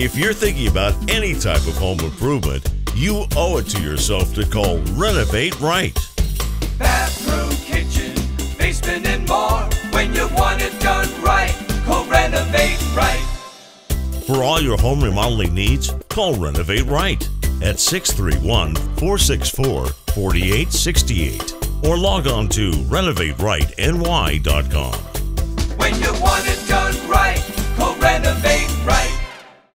If you're thinking about any type of home improvement, you owe it to yourself to call Renovate Right. Bathroom, kitchen, basement, and more. When you want it done right, call Renovate Right. For all your home remodeling needs, call Renovate Right at 631 464 4868 or log on to renovaterightny.com.